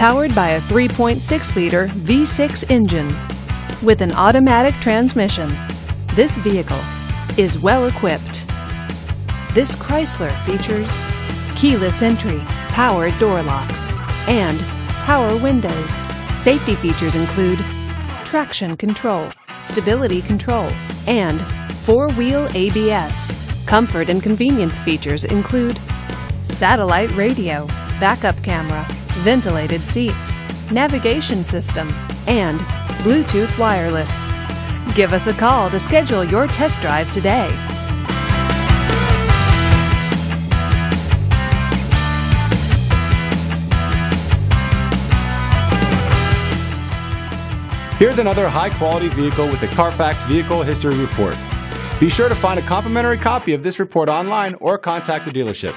powered by a 3.6 liter V6 engine with an automatic transmission. This vehicle is well equipped. This Chrysler features keyless entry, power door locks, and power windows. Safety features include traction control, stability control, and four-wheel ABS. Comfort and convenience features include satellite radio, backup camera, ventilated seats, navigation system, and Bluetooth wireless. Give us a call to schedule your test drive today. Here's another high quality vehicle with the Carfax Vehicle History Report. Be sure to find a complimentary copy of this report online or contact the dealership.